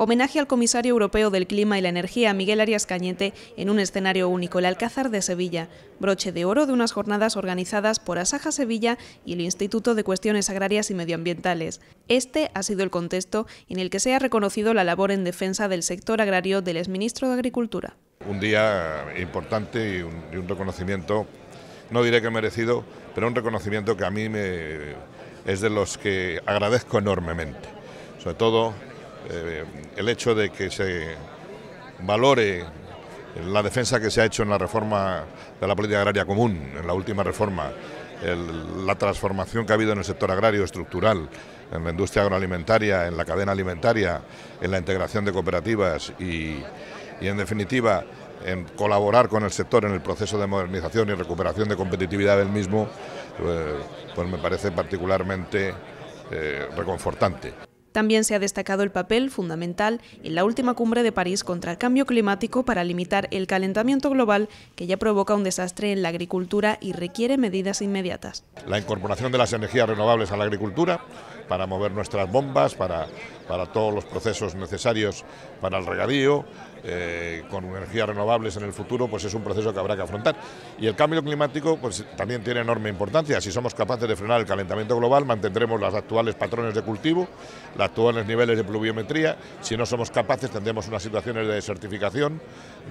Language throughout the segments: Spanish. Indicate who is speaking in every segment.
Speaker 1: Homenaje al comisario europeo del Clima y la Energía, Miguel Arias Cañete, en un escenario único, el Alcázar de Sevilla, broche de oro de unas jornadas organizadas por Asaja Sevilla y el Instituto de Cuestiones Agrarias y Medioambientales. Este ha sido el contexto en el que se ha reconocido la labor en defensa del sector agrario del exministro de Agricultura.
Speaker 2: Un día importante y un, y un reconocimiento, no diré que merecido, pero un reconocimiento que a mí me, es de los que agradezco enormemente. Sobre todo eh, el hecho de que se valore la defensa que se ha hecho en la reforma de la política agraria común, en la última reforma, la transformación que ha habido en el sector agrario estructural, en la industria agroalimentaria, en la cadena alimentaria, en la integración de cooperativas y, en definitiva en colaborar con el sector en el proceso de modernización y recuperación de competitividad del mismo, pues, pues me parece particularmente eh, reconfortante.
Speaker 1: También se ha destacado el papel fundamental en la última cumbre de París contra el cambio climático para limitar el calentamiento global que ya provoca un desastre en la agricultura y requiere medidas inmediatas.
Speaker 2: La incorporación de las energías renovables a la agricultura para mover nuestras bombas, para, para todos los procesos necesarios para el regadío, eh, con energías renovables en el futuro, pues es un proceso que habrá que afrontar. Y el cambio climático pues, también tiene enorme importancia. Si somos capaces de frenar el calentamiento global, mantendremos los actuales patrones de cultivo, los actuales niveles de pluviometría. Si no somos capaces, tendremos unas situaciones de desertificación,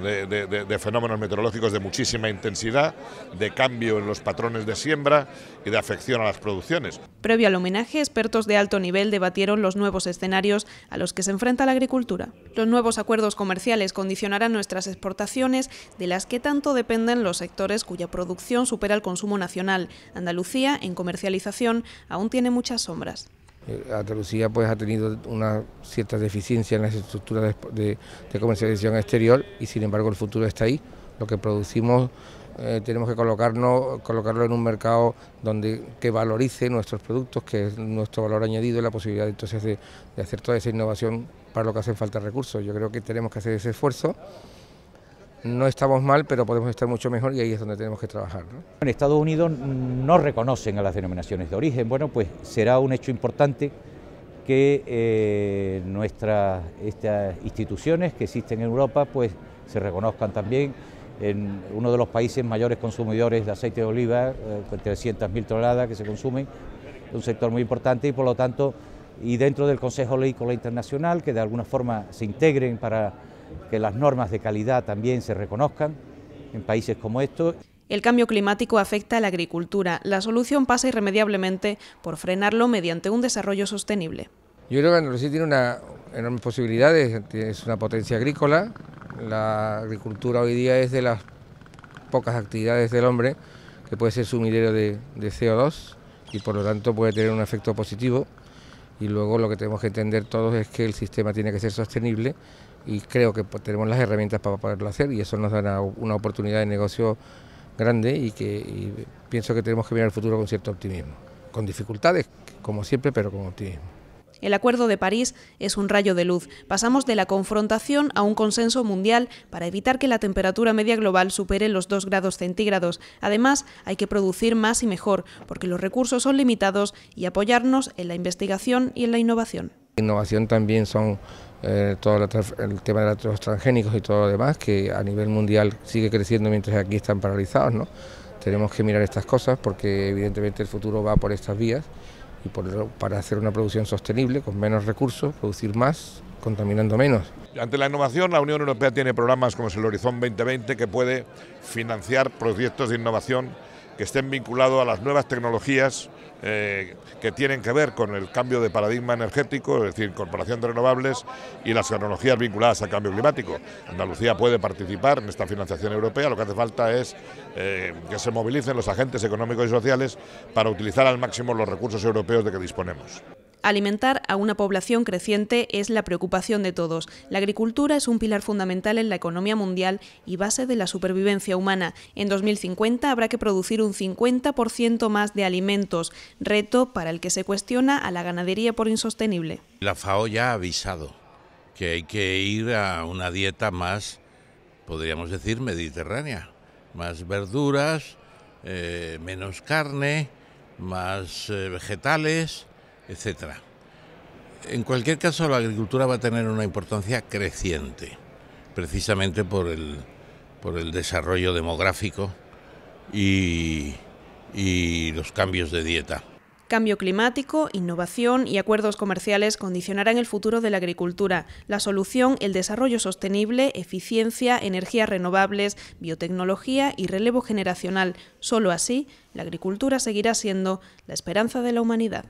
Speaker 2: de, fenómenos meteorológicos de muchísima intensidad, de cambio en los patrones de siembra y de afección a las producciones.
Speaker 1: Previo al homenaje, expertos de alto nivel debatieron los nuevos escenarios a los que se enfrenta la agricultura. Los nuevos acuerdos comerciales condicionarán nuestras exportaciones, de las que tanto dependen los sectores cuya producción supera el consumo nacional. Andalucía, en comercialización, aún tiene muchas sombras.
Speaker 3: Eh, Andalucía pues ha tenido una cierta deficiencia en las estructuras de, comercialización exterior y sin embargo el futuro está ahí. Lo que producimos eh, tenemos que colocarnos, colocarlo en un mercado donde que valorice nuestros productos, que es nuestro valor añadido y la posibilidad entonces de, hacer toda esa innovación para lo que hacen falta recursos. Yo creo que tenemos que hacer ese esfuerzo no estamos mal, pero podemos estar mucho mejor y ahí es donde tenemos que trabajar.
Speaker 4: En Estados Unidos no reconocen a las denominaciones de origen. Bueno, pues será un hecho importante que eh, nuestras estas instituciones que existen en Europa pues se reconozcan también en uno de los países mayores consumidores de aceite de oliva, eh, con 300.000 toneladas que se consumen, un sector muy importante y por lo tanto, y dentro del Consejo Leícola Internacional, que de alguna forma se integren para que las normas de calidad también se reconozcan en países como estos.
Speaker 1: El cambio climático afecta a la agricultura. La solución pasa irremediablemente por frenarlo mediante un desarrollo sostenible.
Speaker 3: Yo creo que Andalucía tiene una enormes posibilidades, es una potencia agrícola. La agricultura hoy día es de las pocas actividades del hombre que puede ser sumidero de, de CO2 y por lo tanto puede tener un efecto positivo. Y luego lo que tenemos que entender todos es que el sistema tiene que ser sostenible y creo que tenemos las herramientas para poderlo hacer y eso nos da una, oportunidad de negocio grande y que pienso que tenemos que mirar el futuro con cierto optimismo, con dificultades como siempre, pero con optimismo.
Speaker 1: El Acuerdo de París es un rayo de luz. Pasamos de la confrontación a un consenso mundial para evitar que la temperatura media global supere los 2 grados centígrados. Además, hay que producir más y mejor, porque los recursos son limitados y apoyarnos en la investigación y en la innovación.
Speaker 3: Innovación también son eh, todo el tema de los transgénicos y todo lo demás, que a nivel mundial sigue creciendo mientras aquí están paralizados. ¿no? Tenemos que mirar estas cosas porque evidentemente el futuro va por estas vías para hacer una producción sostenible, con menos recursos, producir más, contaminando menos.
Speaker 2: Ante la innovación, la Unión Europea tiene programas como es el Horizon 2020 que puede financiar proyectos de innovación que estén vinculados a las nuevas tecnologías eh, que tienen que ver con el cambio de paradigma energético, es decir, incorporación de renovables y las tecnologías vinculadas al cambio climático. Andalucía puede participar en esta financiación europea, lo que hace falta es eh, que se movilicen los agentes económicos y sociales para utilizar al máximo los recursos europeos de que disponemos.
Speaker 1: Alimentar a una población creciente es la preocupación de todos. La agricultura es un pilar fundamental en la economía mundial y base de la supervivencia humana. En 2050 habrá que producir un 50% más de alimentos, reto para el que se cuestiona a la ganadería por insostenible.
Speaker 5: La FAO ya ha avisado que hay que ir a una dieta más, podríamos decir, mediterránea. Más verduras, eh, menos carne, más eh, vegetales etcétera. En cualquier caso, la agricultura va a tener una importancia creciente, precisamente por el, por el desarrollo demográfico y, y los cambios de dieta.
Speaker 1: Cambio climático, innovación y acuerdos comerciales condicionarán el futuro de la agricultura. La solución, el desarrollo sostenible, eficiencia, energías renovables, biotecnología y relevo generacional. Solo así, la agricultura seguirá siendo la esperanza de la humanidad.